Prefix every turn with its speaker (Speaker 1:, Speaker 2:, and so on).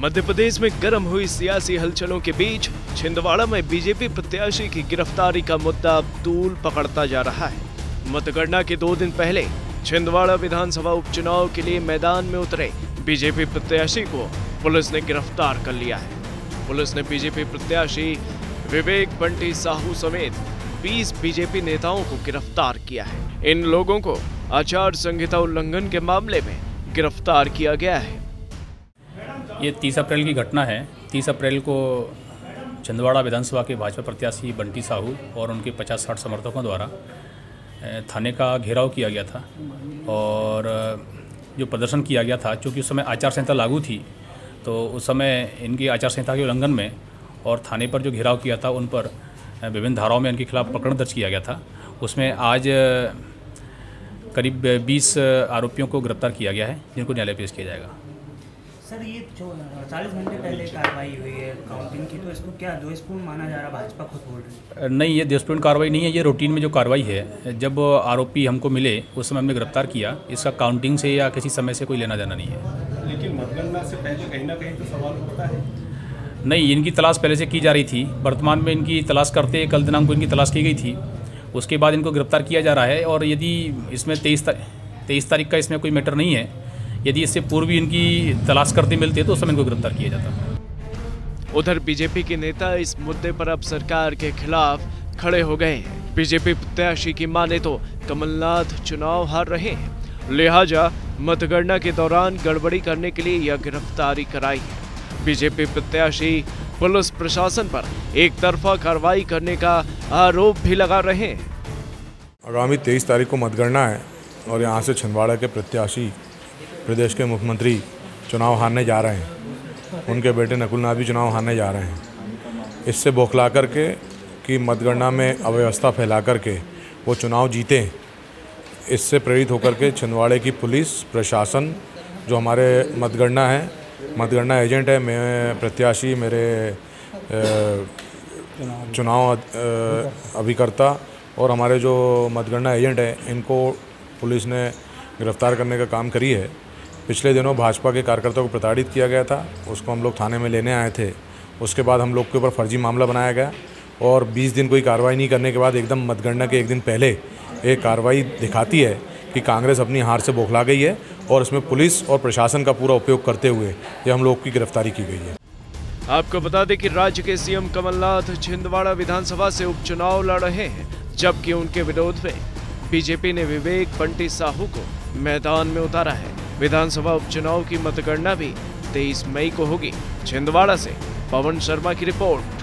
Speaker 1: मध्य प्रदेश में गर्म हुई सियासी हलचलों के बीच छिंदवाड़ा में बीजेपी प्रत्याशी की गिरफ्तारी का मुद्दा अब तूल पकड़ता जा रहा है। मतगणना के दो दिन पहले छिंदवाड़ा विधानसभा उपचुनाव के लिए मैदान में उतरे बीजेपी प्रत्याशी को पुलिस ने गिरफ़्तार कर लिया है। पुलिस ने बीजेपी प्रत्याशी विवेक बंटी साहू समेत 20 बीजेपी नेताओं को गिरफ़्तार किया है। इन लोगों को आचार संहिता उल्लंघन के मामले में गिरफ़्तार किया गया है।
Speaker 2: ये तीस अप्रैल की घटना है। तीस अप्रैल को छिंदवाड़ा विधानसभा के भाजपा प्रत्याशी बंटी साहू और उनके 50-60 समर्थकों द्वारा थाने का घेराव किया गया था और जो प्रदर्शन किया गया था, चूँकि उस समय आचार संहिता लागू थी तो उस समय इनकी आचार संहिता के उल्लंघन में और थाने पर जो घेराव किया था, उन पर विभिन्न धाराओं में इनके खिलाफ प्रकरण दर्ज किया गया था। उसमें आज करीब 20 आरोपियों को गिरफ़्तार किया गया है, जिनको न्यायालय पेश किया जाएगा।
Speaker 3: सर ये जो चालीस घंटे पहले कार्रवाई हुई है काउंटिंग की तो इसको क्या दोषपूर्ण माना जा रहा भाजपा खुद बोल रही है।
Speaker 2: नहीं ये देशपूर्ण कार्रवाई नहीं है ये रूटीन में जो कार्रवाई है जब आरोपी हमको मिले उस समय हमने गिरफ़्तार किया इसका काउंटिंग से या किसी समय से कोई लेना देना नहीं है।
Speaker 4: लेकिन मतगणना से पहले कहीं ना कहीं तो सवाल उठता है।
Speaker 2: नहीं इनकी तलाश पहले से की जा रही थी वर्तमान में इनकी तलाश करते कल दिनांक को इनकी तलाश की गई थी उसके बाद इनको गिरफ़्तार किया जा रहा है और यदि इसमें तेईस तेईस तारीख का इसमें कोई मैटर नहीं है यदि इससे पूर्व भी इनकी तलाश करते मिलते तो उस समय इनको गिरफ़्तार किया जाता।
Speaker 1: उधर बीजेपी के नेता इस मुद्दे पर अब सरकार के खिलाफ खड़े हो गए हैं। बीजेपी प्रत्याशी की माने तो कमलनाथ चुनाव हार रहे हैं। लिहाजा मतगणना के दौरान गड़बड़ी करने के लिए यह गिरफ्तारी कराई है। बीजेपी प्रत्याशी पुलिस प्रशासन पर एक तरफा कार्रवाई करने का आरोप भी लगा रहे हैं।
Speaker 5: आगामी तेईस तारीख को मतगणना है और यहाँ से छिंदवाड़ा के प्रत्याशी प्रदेश के मुख्यमंत्री चुनाव हारने जा रहे हैं। उनके बेटे नकुलनाथ भी चुनाव हारने जा रहे हैं। इससे बौखला करके कि मतगणना में अव्यवस्था फैला करके वो चुनाव जीते, इससे प्रेरित होकर के छिंदवाड़े की पुलिस, प्रशासन, जो हमारे मतगणना है, मतगणना एजेंट है, मैं प्रत्याशी, मेरे चुनाव अभिकर्ता और हमारे जो मतगणना एजेंट हैं, इनको पुलिस ने गिरफ़्तार करने का काम करी है। पिछले दिनों भाजपा के कार्यकर्ताओं को प्रताड़ित किया गया था। उसको हम लोग थाने में लेने आए थे। उसके बाद हम लोग के ऊपर फर्जी मामला बनाया गया और 20 दिन कोई कार्रवाई नहीं करने के बाद एकदम मतगणना के एक दिन पहले एक कार्रवाई दिखाती है कि कांग्रेस अपनी हार से बौखला गई है और इसमें पुलिस और प्रशासन का पूरा उपयोग करते हुए ये हम लोग की गिरफ्तारी की गई है।
Speaker 1: आपको बता दें कि राज्य के सीएम कमलनाथ छिंदवाड़ा विधानसभा से उपचुनाव लड़ रहे हैं, जबकि उनके विरोध में बीजेपी ने विवेक बंटी साहू को मैदान में उतारा है। विधानसभा उपचुनाव की मतगणना भी 23 मई को होगी। छिंदवाड़ा से पवन शर्मा की रिपोर्ट।